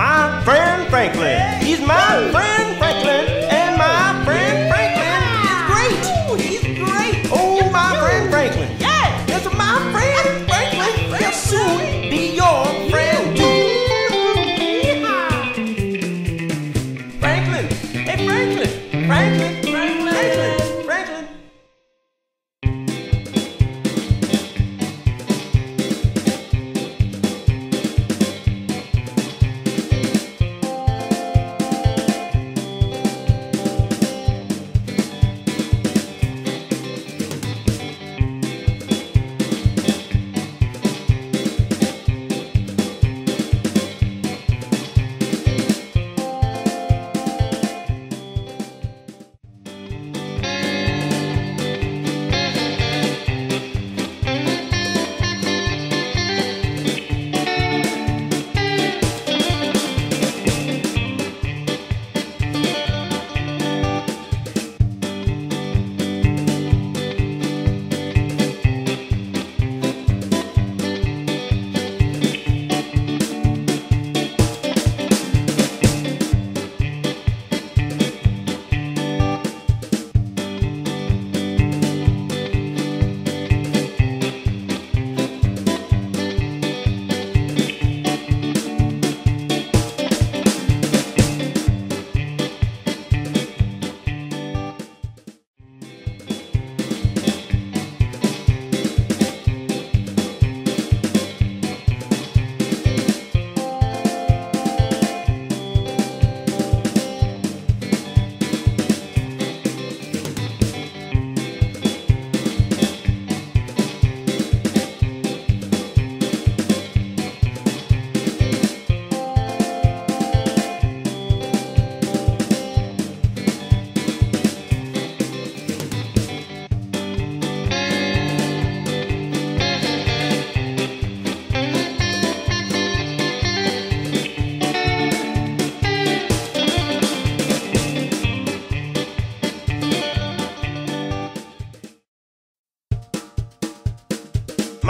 My friend Franklin. He's my friend Franklin. And my friend Franklin is great. He's great. Oh, my friend Franklin. Yeah. Yes, my friend Franklin will soon be your friend too. Franklin. Hey. Franklin. Franklin.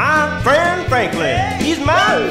My friend Franklin. He's my